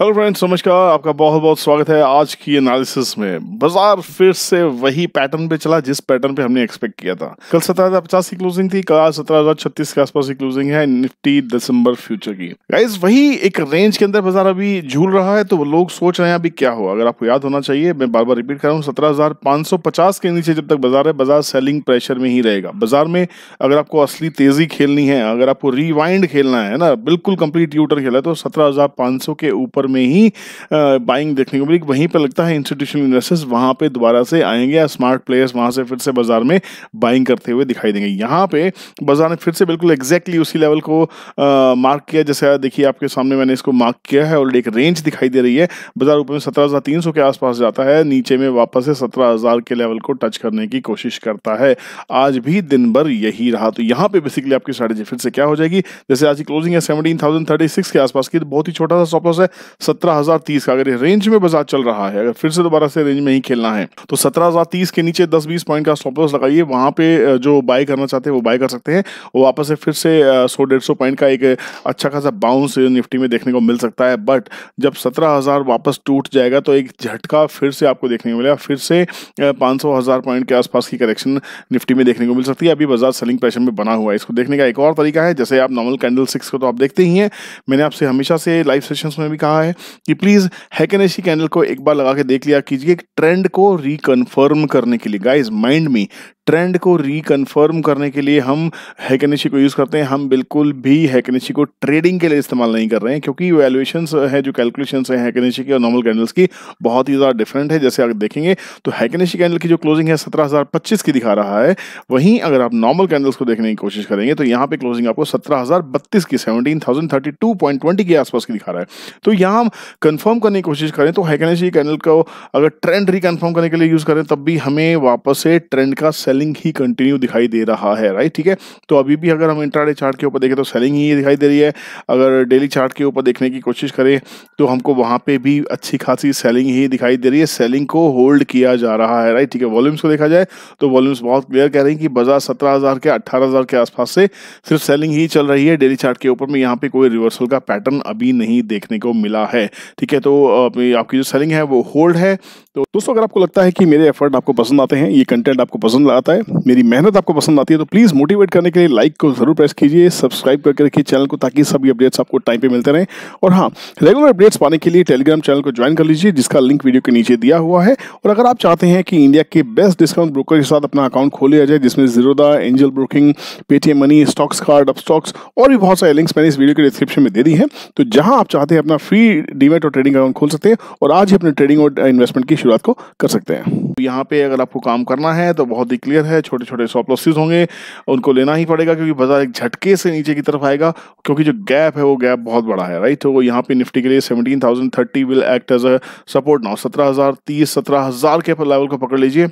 Hello friends नमस्कार। आपका बहुत बहुत स्वागत है आज की एनालिसिस में। बाज़ार फिर से वही पैटर्न पे चला जिस पैटर्न पे हमने एक्सपेक्ट किया था। कल सत्रह हज़ार पचास की क्लोजिंग थी, कल सत्रह हज़ार छत्तीस के आसपास की क्लोजिंग है निफ्टी दिसंबर फ्यूचर की। गाइस वही एक रेंज के अंदर बाज़ार अभी झूल रहा है तो लोग सोच रहे हैं अभी क्या हो अगर आपको याद होना चाहिए, मैं बार बार रिपीट कर रहा हूँ, सत्रह हज़ार पाँच सौ पचास के नीचे जब तक बाज़ार है, बाज़ार सेलिंग प्रेशर में ही रहेगा। बाज़ार में अगर आपको असली तेज़ी खेलनी है, अगर आपको रिवाइंड खेलना है ना? बिल्कुल कंप्लीट यूटर खेला है तो सत्रह हज़ार पाँच सौ के ऊपर में ही बाइंग देखने को मिली। वहीं पर लगता है इंस्टीट्यूशनल इन्वेस्टर्स वहाँ पे दोबारा से आएँगे या स्मार्ट प्लेयर्स वहाँ से फिर से बाज़ार में बाइंग करते हुए दिखाई देंगे। यहाँ पे बाज़ार ने फिर से बिल्कुल एग्जैक्टली उसी लेवल को मार्क किया। जैसे देखिए, आपके सामने मैंने इसको मार्क किया है। और एक रेंज दिखाई दे रही है। बाज़ार ऊपर में सत्रह के आसपास जाता है। नीचे में वापस से सत्रह के लेवल को टच करने की कोशिश करता है। आज भी दिन भर यही रहा। तो यहाँ पे बेसिकली आपकी स्ट्रेटेजी फिर से क्या हो जाएगी? जैसे आज की क्लोजिंग है सेवनटीन थाउज़ेंड थर्टी सिक्स के आसपास की। बहुत ही छोटा सा स्टॉप लॉस है। सत्रह हज़ार तीस का। अगर रेंज में बाज़ार चल रहा है, अगर फिर से दोबारा से रेंज में ही खेलना है तो सत्रह हज़ार तीस के नीचे दस बीस पॉइंट का स्टॉप लॉस लगाइए। वहाँ पे जो बाय करना चाहते हैं, वो बाय कर सकते हैं। वो वापस से फिर से सौ डेढ़ सौ पॉइंट का एक अच्छा खासा बाउंस निफ्टी में देखने को मिल सकता है। बट जब सत्रह हज़ार वापस टूट जाएगा तो एक झटका फिर से आपको देखने को मिलेगा। फिर से पाँच सौ हज़ार पॉइंट के आसपास की करेक्शन निफ्टी में देखने को मिल सकती है। अभी बाज़ार सेलिंग प्रेशर में बना हुआ है। इसको देखने का एक और तरीका है। जैसे आप नॉर्मल कैंडल सिक्स को तो आप देखते ही हैं। मैंने आपसे हमेशा से लाइव सेशंस में भी कहा है। कि प्लीज़ हैकेनेशी कैंडल को एक बार लगा के देख लिया कीजिए ट्रेंड को रिकन्फर्म करने के लिए। गाइज़ माइंड में ट्रेंड को रिकन्फर्म करने के लिए हम हैकनिशी को यूज़ करते हैं। हम बिल्कुल भी हैकनिशी को ट्रेडिंग के लिए इस्तेमाल नहीं कर रहे हैं, क्योंकि वैल्यूएशन है, जो कैलकुलेशन है हैकनिशी की और नॉर्मल कैंडल्स की, बहुत ही ज़्यादा डिफरेंट है, जैसे अगर देखेंगे। तो हैकनिशी कैंडल की जो क्लोजिंग है, सत्रह की दिखा रहा है। वहीं अगर आप नॉर्मल कैंडल्स को देखने की कोशिश करेंगे तो यहाँ पे क्लोजिंग आपको सत्रह की सेवनटीन के आसपास की दिखा रहा है। तो यहाँ हम करने की कोशिश करें तो हैकनिशी कैंडल को अगर ट्रेंड रिकन्फर्म करने के लिए यूज़ करें, तब भी हमें वापस से ट्रेंड का सेल सेलिंग ही कंटिन्यू दिखाई दे रहा है राइट ठीक है? तो अभी भी अगर हम इंट्राडे चार्ट के ऊपर देखें तो सेलिंग ही दिखाई दे रही है। अगर डेली चार्ट के ऊपर देखने की कोशिश करें तो हमको वहाँ पे भी अच्छी खासी सेलिंग ही दिखाई दे रही है। सेलिंग को होल्ड किया जा रहा है राइट ठीक है? वॉल्यूम्स को देखा जाए तो वॉल्यूम्स बहुत क्लियर कह रहे हैं कि बाज़ार सत्रह के अट्ठारह के आसपास से सिर्फ़ सेलिंग ही चल रही है। डेली चार्ट के ऊपर में यहाँ पे कोई रिवर्सल का पैटर्न अभी नहीं देखने को मिला है। ठीक है? तो आपकी जो सेलिंग है वो होल्ड है। तो दोस्तों, अगर आपको लगता है कि मेरे एफर्ट आपको पसंद आते हैं, ये कंटेंट आपको पसंद आता है, मेरी मेहनत आपको पसंद आती है तो प्लीज़ मोटिवेट करने के लिए लाइक को ज़रूर प्रेस कीजिए सब्सक्राइब करके रखिए चैनल को ताकि सभी अपडेट्स आपको टाइम पे मिलते रहें। और हाँ रेगुलर अपडेट्स पाने के लिए टेलीग्राम चैनल को ज्वाइन कर लीजिए, जिसका लिंक वीडियो के नीचे दिया हुआ है। और अगर आप चाहते हैं कि इंडिया के बेस्ट डिस्काउंट ब्रोकर के साथ अपना अकाउंट खोले जाए, जिसमें Zerodha Angel Broking Paytm money stocks card Upstox और भी बहुत सारे लिंक्स मैंने इस वीडियो के डिस्क्रिप्शन में दे दी है तो जहाँ आप चाहते हैं अपना फ्री डीमेट और ट्रेडिंग अकाउंट खोल सकते हैं। और आज ही अपने ट्रेडिंग और इन्वेस्टमेंट की शुरुआत को कर सकते हैं। तो यहाँ पे अगर आपको काम करना है तो बहुत ही क्लियर है छोटे छोटे स्टॉप लॉसेज होंगे, उनको लेना ही पड़ेगा, क्योंकि बाज़ार एक झटके से नीचे की तरफ़ आएगा, क्योंकि जो गैप है, वो गैप बहुत बड़ा है राइट तो यहाँ पे निफ्टी के लिए seventeen will act as a support now सत्रह हज़ार तीस, सत्रह हज़ार के लेवल को पकड़ लीजिए।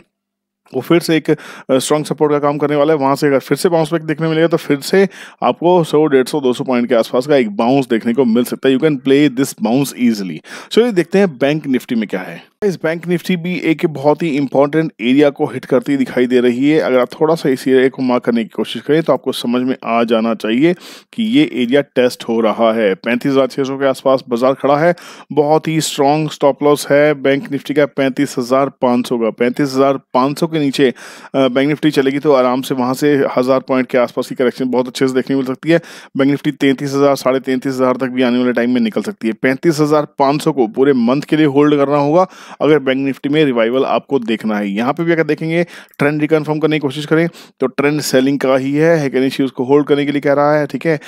वो फिर से एक स्ट्रॉन्ग सपोर्ट का काम करने वाला है। वहाँ से अगर फिर से बाउंस बैक देखने मिलेगा तो फिर से आपको सौ, डेढ़ सौ, दो सौ पॉइंट के आसपास का एक बाउंस देखने को मिल सकता है। You can play this bounce easily चलिए देखते हैं बैंक निफ्टी में क्या है। इस बैंक निफ्टी भी एक बहुत ही इंपॉर्टेंट एरिया को हिट करती दिखाई दे रही है। अगर आप थोड़ा सा इस एरिया को मार्क करने की कोशिश करें तो आपको समझ में आ जाना चाहिए कि ये एरिया टेस्ट हो रहा है। पैंतीस हज़ार छः सौ के आसपास बाज़ार खड़ा है। बहुत ही स्ट्रॉन्ग स्टॉप लॉस है। बैंक निफ्टी का पैंतीस हज़ार पाँच सौ का। पैंतीस हज़ार पाँच सौ के नीचे बैंक निफ्टी चलेगी तो आराम से वहाँ से हज़ार पॉइंट के आसपास की करेक्शन बहुत अच्छे से देखने मिल सकती है। बैंक निफ्टी तैंतीस हज़ार, साढ़े तैंतीस हज़ार तक भी आने वाले टाइम में निकल सकती है। पैंतीस हज़ार पाँच सौ को पूरे मंथ के लिए होल्ड करना होगा, अगर बैंक निफ्टी में रिवाइवल आपको देखना है। यहाँ पे भी अगर देखेंगे ट्रेंड रिकन्फर्म करने की कोशिश करें तो ट्रेंड सेलिंग का ही है। हैकेनिशी उसको होल्ड करने के लिए कह रहा है, ठीक है?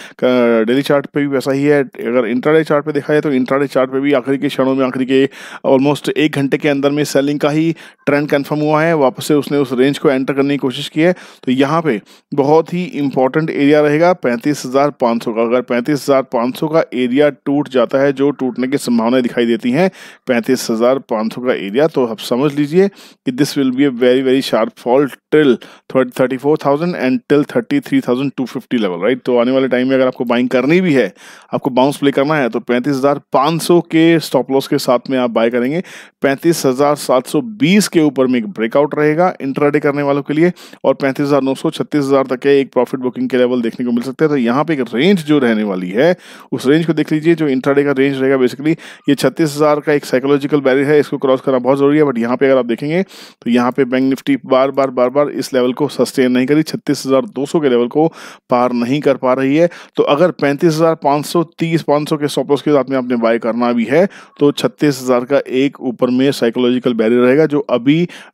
डेली चार्ट पे भी वैसा ही है। अगर इंट्राडे चार्ट पे देखा जाए तो इंट्राडे चार्ट पे भी आखिरी के क्षणों में, आखिरी के ऑलमोस्ट एक घंटे के अंदर में सेलिंग का ही ट्रेंड कन्फर्म हुआ है, वापस से उसने उस रेंज को एंटर करने की कोशिश की है। तो यहाँ पे बहुत ही इंपॉर्टेंट एरिया रहेगा, पैंतीस हज़ार पाँच सौ का। अगर पैंतीस हज़ार पाँच सौ का एरिया टूट जाता है, जो टूटने की संभावनाएँ दिखाई देती हैं, पैंतीस हज़ार पाँच सौ का एरिया तो आप समझ लीजिए कि this will be a very very sharp fall till thirty four thousand and till thirty three thousand two fifty level right तो आने वाले टाइम में अगर आपको बाइंग करनी भी है, आपको बाउंस प्ले करना है तो पैंतीस हज़ार पाँच सौ के स्टॉप लॉस के साथ में आप बाय करेंगे। पैंतीस हज़ार सात सौ बीस के ऊपर में एक ब्रेकआउट रहेगा इंट्राडे करने वालों के लिए और पैंतीस हज़ार तक के एक प्रॉफिट बुकिंग के लेवल देखने को मिल सकते हैं। तो यहाँ पे एक रेंज जो रहने वाली है, उस रेंज को देख लीजिए जो इंट्राडे का रेंज रहेगा बेसिकली ये छत्तीस का एक साइकोलॉजिकल बैरियर है, इसको क्रॉस करना बहुत ज़रूरी है। बट यहाँ पे अगर आप देखेंगे तो यहाँ पे बैंक निफ्टी बार बार बार बार इस लेवल को सस्टेन नहीं करी, छत्तीस के लेवल को पार नहीं कर पा रही है। तो अगर पैंतीस हज़ार पाँच सौ के सॉपलोस के साथ में आपने बाय करना भी है तो छत्तीस का एक ऊपर में साइकोलॉजिकल बैरियर रहेगा, जो अभी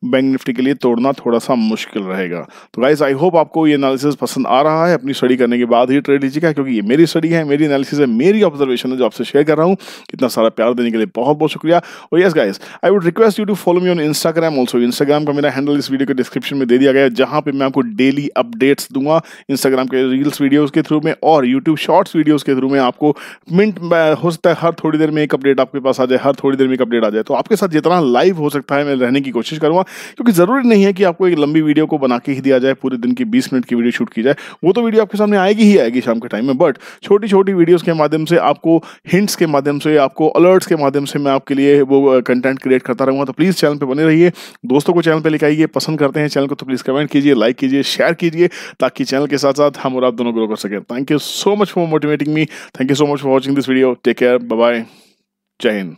बैंक निफ्टी के लिए तोड़ना थोड़ा सा मुश्किल रहेगा। तो गाइज़ आई होप आपको ये एनालिसिस पसंद आ रहा है। अपनी स्टडी करने के बाद ही ट्रेड लीजिएगा, क्योंकि ये मेरी स्टडी है, मेरी एनालिसिस है, मेरी ऑब्जर्वेशन है जो आपसे शेयर कर रहा हूँ। इतना सारा प्यार देने के लिए बहुत बहुत शुक्रिया। और yes guys I would request you to follow me on Instagram also Instagram का मेरा हैंडल इस वीडियो के डिस्क्रिप्शन में दे दिया गया है, जहाँ पे मैं आपको डेली अपडेट्स दूँगा इंस्टाग्राम के रील्स वीडियोस के थ्रू में और यूट्यूब शॉर्ट्स वीडियोस के थ्रू में आपको मिनट हो सकता है हर थोड़ी देर में एक अपडेट आपके पास आ जाए, हर थोड़ी देर में एक अपडेट आ जाए। तो आपके साथ जितना लाइव हो सकता है, मैं रहने की करूँगा, क्योंकि ज़रूरी नहीं है कि आपको एक लंबी वीडियो को बना के ही दिया जाए, पूरे दिन की बीस मिनट की वीडियो शूट की जाए। वो तो वीडियो आपके सामने आएगी ही आएगी शाम के टाइम में बट छोटी छोटी वीडियोज़ के माध्यम से, आपको हिंट्स के माध्यम से, आपको अलर्ट्स के माध्यम से मैं आपके लिए वो कंटेंट क्रिएट करता रहूँगा। तो प्लीज़ चैनल पर बने रहिए। दोस्तों को चैनल पर लेकर आइए, पसंद करते हैं चैनल को तो प्लीज़ कमेंट कीजिए लाइक कीजिए शेयर कीजिए, ताकि चैनल के साथ साथ हम और आप दोनों ग्रो कर सकें। Thank you so much for motivating me thank you so much for watching this video take care bye Jai Hind